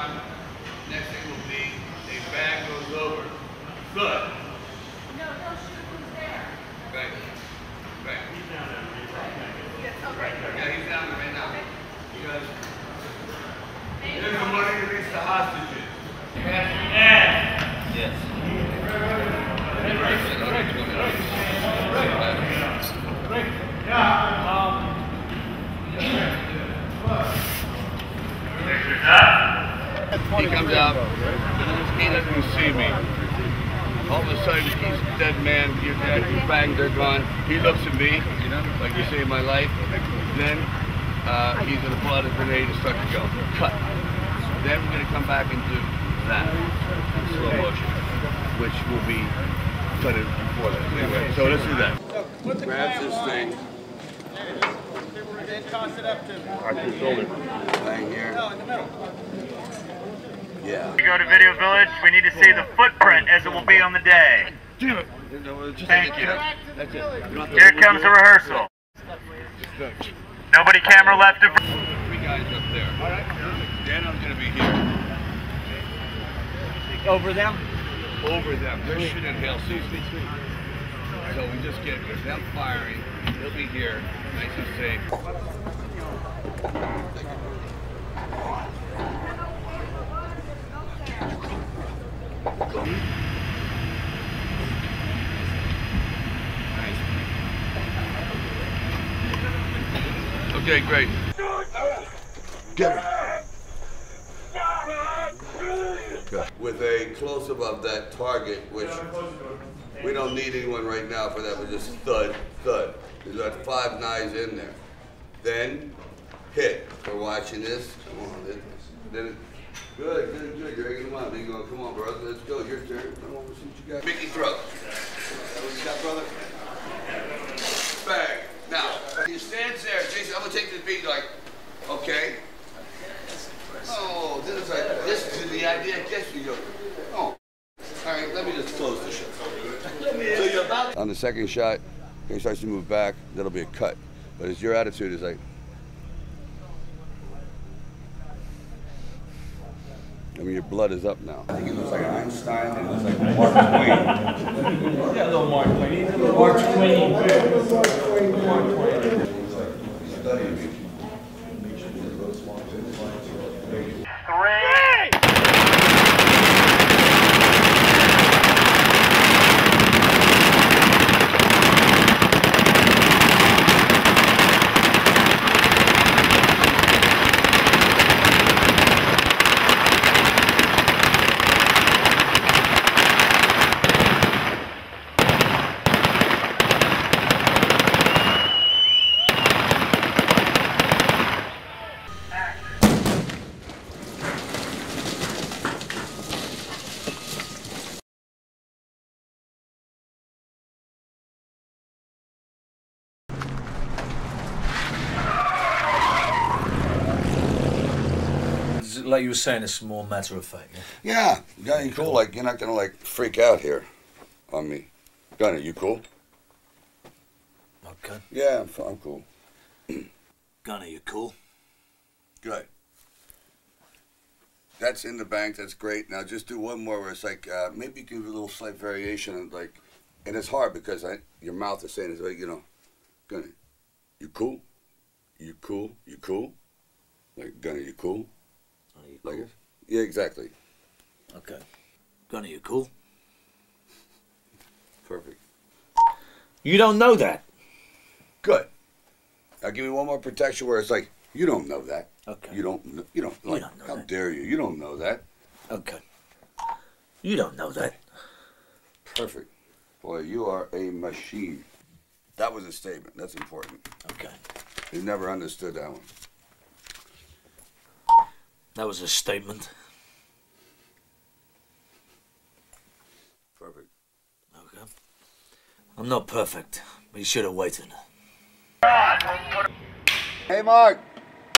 on. Next thing will be a bag goes over. Good. No, no, shoot who's there. Right. Right. He's down there. He's right. Yes, okay. right there. Yeah, he's down there right now. Okay. Because they're the one who released the hostages. he comes out, he doesn't see me. All of a sudden, he's a dead man, you're dead, you are gone. He looks at me, you know, like you saved my life. Then uh, he's going to pull out a grenade and start to go. Cut. Then we're going to come back and do that in slow motion, which will be cut in before that. Anyway, so let's do that. So Grabs this thing. Then toss it up to. I can shoulder. Bang here. No, in the middle. Yeah. We go to Video Village, we need to see the footprint as it will be on the day. Damn it. Thank you. That's it. You don't have to Here comes the rehearsal. Nobody camera left Three guys up there. All right. Then I'm gonna be here. Over them? Over them. They're shooting hail season. So we just get them firing. They'll be here, nice and safe. Okay, great. Get it. With a close-up of that target, which we don't need anyone right now for that, but just thud, thud. There's got five knives in there. Then hit. We're watching this. Come on, then, then it, good, good, good. You're egging them on. Then you go, come on, brother. Let's go. Your turn. Come on, let's see what you got. Mickey throw. That what you got, brother? Bang. Now, he stands there. Jason, I'm gonna take this beat. Like, okay. Oh, this is like this is the idea. Gets you. Go. Oh. All right, let me just close the show. So you're about on the second shot, he starts to move back. That'll be a cut. But it's your attitude is like. I mean, your blood is up now. I think he looks like Einstein and looks like Mark Twain. Yeah, a little Mark Twain. Mark Twain. Mark Twain. Studying me. Three. Like you were saying, it's more matter of fact. Yeah? Yeah, yeah, you cool. Like you're not gonna like freak out here on me. Gunner, you cool? Okay. Yeah, I'm, f- I'm cool. Gunner, you cool? Good. That's in the bank. That's great. Now just do one more where it's like uh, maybe you can do a little slight variation and like, and it's hard because I, your mouth is saying it's like you know, Gunner, you cool? You cool? You cool? Like Gunner, you cool? You cool? it? Yeah, exactly. Okay. Gunner, you cool? Perfect. You don't know that. Good. Now give me one more protection where it's like you don't know that. Okay. You don't. kn- You don't. You Like, don't know how that. dare you? You don't know that. Okay. You don't know that. Perfect. Boy, you are a machine. That was a statement. That's important. Okay. You never understood that one. That was a statement. Perfect. Okay. I'm not perfect, but you should have waited. Hey, Mark.